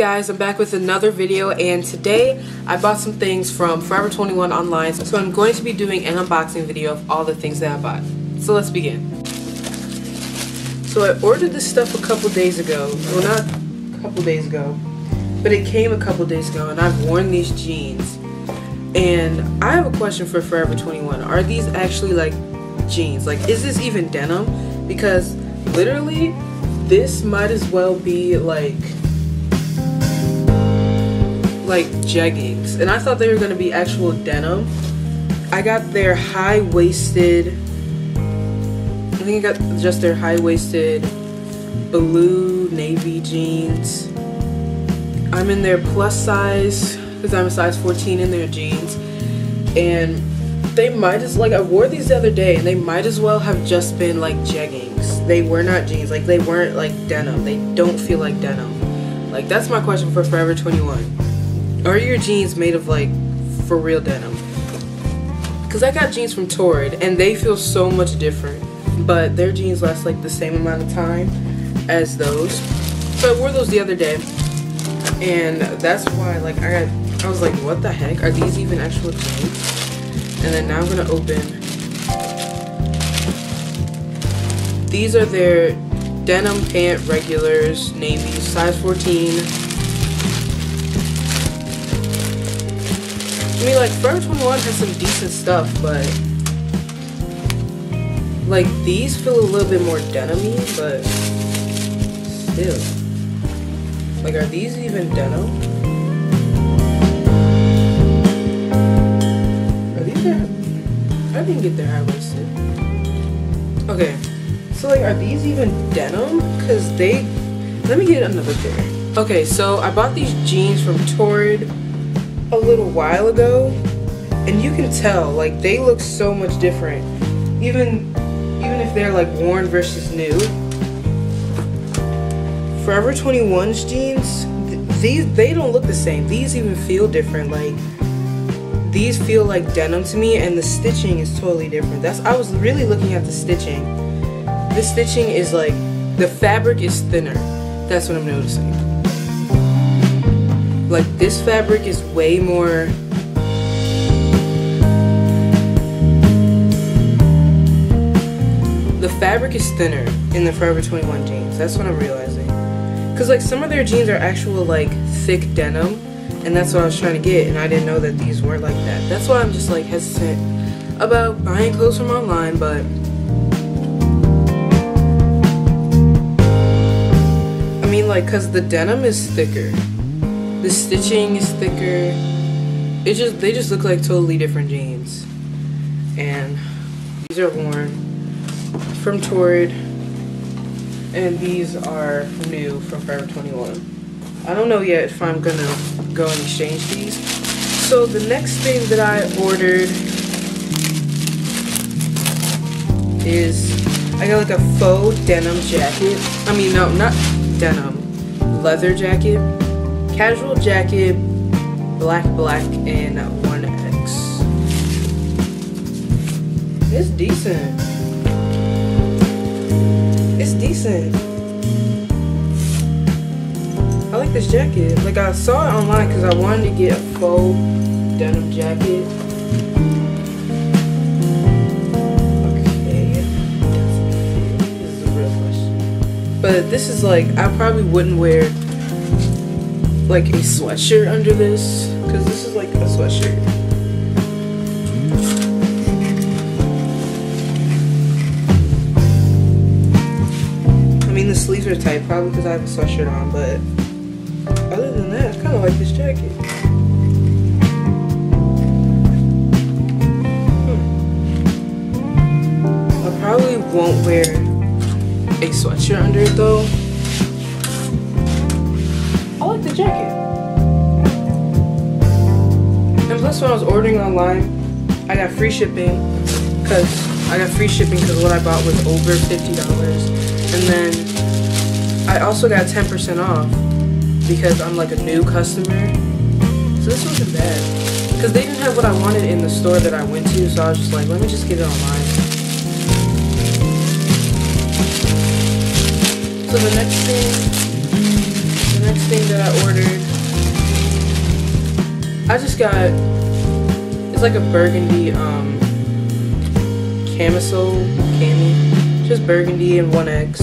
guys, I'm back with another video and today I bought some things from Forever 21 online so I'm going to be doing an unboxing video of all the things that I bought. So let's begin. So I ordered this stuff a couple days ago, well not a couple days ago, but it came a couple days ago and I've worn these jeans and I have a question for Forever 21. Are these actually like jeans? Like is this even denim? Because literally this might as well be like like jeggings. And I thought they were gonna be actual denim. I got their high-waisted I think I got just their high-waisted blue navy jeans. I'm in their plus size because I'm a size 14 in their jeans. And they might as like I wore these the other day and they might as well have just been like jeggings. They were not jeans. Like they weren't like denim. They don't feel like denim. Like that's my question for Forever 21 are your jeans made of like for real denim? Because I got jeans from Torrid and they feel so much different. But their jeans last like the same amount of time as those. So I wore those the other day. And that's why like I got I was like, what the heck? Are these even actual jeans? And then now I'm gonna open. These are their denim pant regulars, navy, size 14. I mean, like, Forever 21 has some decent stuff, but... Like, these feel a little bit more denim but... Still. Like, are these even denim? Are these their... I didn't get their high-waisted. Okay. So, like, are these even denim? Because they... Let me get another pair. Okay, so I bought these jeans from Torrid a little while ago and you can tell like they look so much different. Even even if they're like worn versus new. Forever 21's jeans these they don't look the same. These even feel different like these feel like denim to me and the stitching is totally different. That's I was really looking at the stitching. The stitching is like the fabric is thinner. That's what I'm noticing like this fabric is way more the fabric is thinner in the Forever 21 jeans. That's what I'm realizing. Cause like some of their jeans are actual like thick denim and that's what I was trying to get and I didn't know that these weren't like that. That's why I'm just like hesitant about buying clothes from online but I mean like cause the denim is thicker the stitching is thicker. It just they just look like totally different jeans. And these are worn from Torrid. And these are new from Forever 21. I don't know yet if I'm gonna go and exchange these. So the next thing that I ordered is I got like a faux denim jacket. I mean no, not denim, leather jacket casual jacket, black, black, and 1X. It's decent. It's decent. I like this jacket. Like, I saw it online because I wanted to get a faux denim jacket. Okay. This is a real question. But this is like, I probably wouldn't wear like a sweatshirt under this because this is like a sweatshirt. I mean the sleeves are tight probably because I have a sweatshirt on but other than that it's kind of like this jacket. Hmm. I probably won't wear a sweatshirt under it though jacket. And plus when I was ordering online, I got free shipping because I got free shipping because what I bought was over $50. And then I also got 10% off because I'm like a new customer. So this wasn't bad. Because they didn't have what I wanted in the store that I went to, so I was just like, let me just get it online. So the next thing next thing that I ordered, I just got, it's like a burgundy um, camisole, cami, just burgundy and 1X.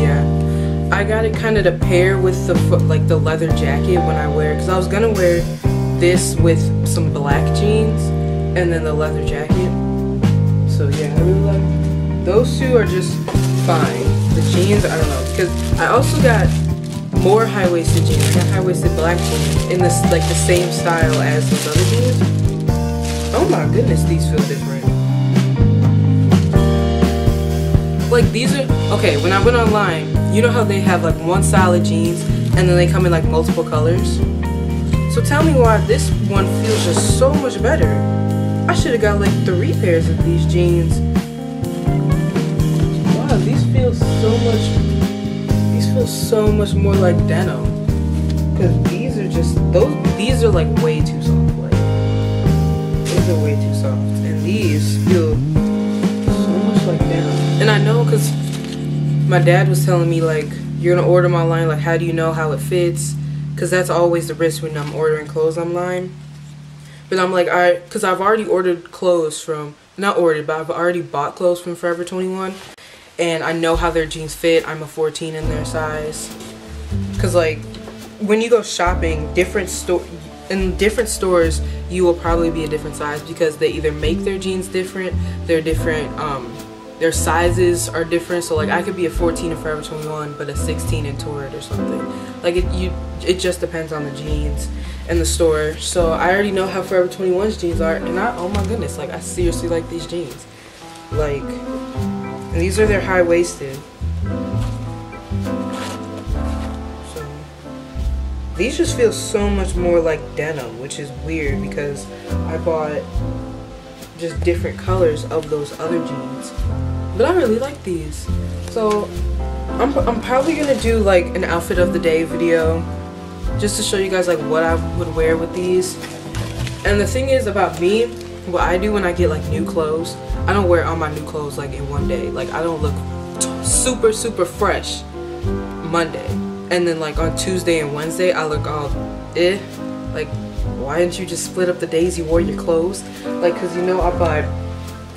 Yeah, I got it kind of to pair with the foot, like the leather jacket when I wear, because I was gonna wear this with some black jeans and then the leather jacket. So yeah, I really like, those two are just fine. The jeans, I don't know, because I also got more high-waisted jeans. I got high-waisted black jeans in this like the same style as those other jeans. Oh my goodness, these feel different. Like these are okay. When I went online, you know how they have like one style of jeans and then they come in like multiple colors. So tell me why this one feels just so much better. I should have got like three pairs of these jeans. Wow, these feel so much, these feel so much more like denim. Cause these are just, those, these are like way too soft. Like, these are way too soft. And these feel so much like denim. And I know cause my dad was telling me like, you're gonna order my line, like how do you know how it fits? because that's always the risk when I'm ordering clothes online. But I'm like, I, because I've already ordered clothes from, not ordered, but I've already bought clothes from Forever 21. And I know how their jeans fit. I'm a 14 in their size. Because, like, when you go shopping, different store in different stores, you will probably be a different size because they either make their jeans different, they're different, um, their sizes are different so like I could be a 14 in Forever 21 but a 16 in Torrid or something like it you it just depends on the jeans and the store so I already know how Forever 21's jeans are and I oh my goodness like I seriously like these jeans like and these are their high-waisted so these just feel so much more like denim which is weird because I bought just different colors of those other jeans. But I really like these. So I'm, I'm probably gonna do like an outfit of the day video just to show you guys like what I would wear with these. And the thing is about me, what I do when I get like new clothes, I don't wear all my new clothes like in one day. Like I don't look super super fresh Monday. And then like on Tuesday and Wednesday I look all eh. Like why didn't you just split up the days you wore your clothes? Like, cause you know I bought,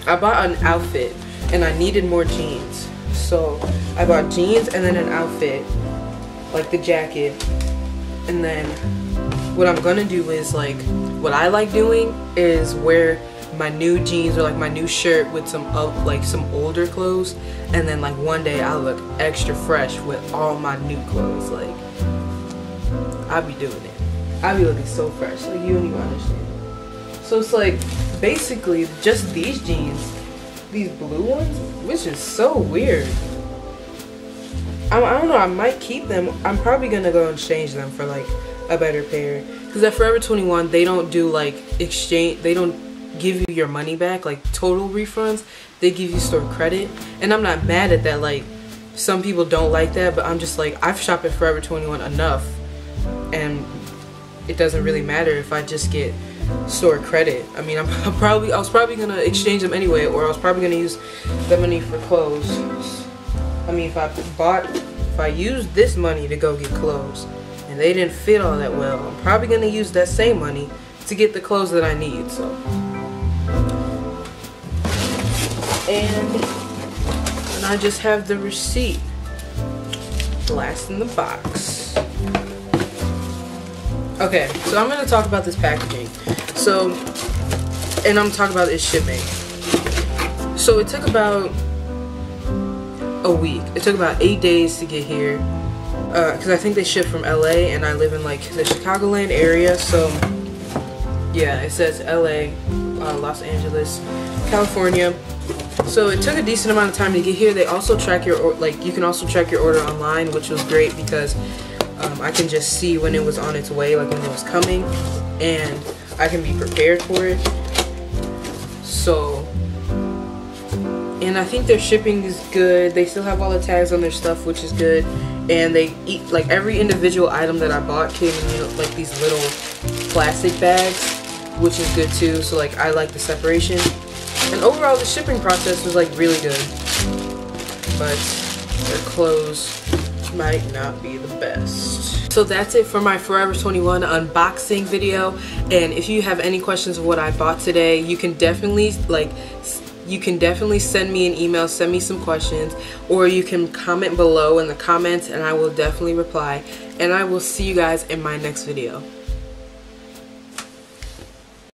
I bought an outfit and I needed more jeans. So I bought jeans and then an outfit, like the jacket. And then what I'm gonna do is like, what I like doing is wear my new jeans or like my new shirt with some uh, like some older clothes and then like one day I'll look extra fresh with all my new clothes like I'll be doing it I'll be looking so fresh. Like you don't even understand. So it's like basically just these jeans, these blue ones, which is so weird. I, I don't know. I might keep them. I'm probably gonna go and change them for like a better pair. Cause at Forever 21, they don't do like exchange. They don't give you your money back, like total refunds. They give you store credit, and I'm not mad at that. Like some people don't like that, but I'm just like I've shopped at Forever 21 enough, and it doesn't really matter if I just get store credit. I mean, I'm, I'm, probably, I was probably gonna exchange them anyway, or I was probably gonna use the money for clothes. I mean, if I bought, if I used this money to go get clothes, and they didn't fit all that well, I'm probably gonna use that same money to get the clothes that I need, so. And, and I just have the receipt. Last in the box. Okay, so I'm going to talk about this packaging. So, and I'm talking about this shipping. So it took about a week. It took about eight days to get here. Because uh, I think they ship from LA and I live in like the Chicagoland area. So, yeah, it says LA, uh, Los Angeles, California. So it took a decent amount of time to get here. They also track your, like, you can also track your order online, which was great because um, I can just see when it was on its way, like when it was coming, and I can be prepared for it. So, and I think their shipping is good. They still have all the tags on their stuff, which is good. And they eat, like every individual item that I bought came in, you know, like these little plastic bags, which is good too. So like I like the separation. And overall the shipping process was like really good. But their clothes might not be the best. So that's it for my Forever 21 unboxing video. And if you have any questions of what I bought today, you can definitely like you can definitely send me an email, send me some questions, or you can comment below in the comments and I will definitely reply. And I will see you guys in my next video.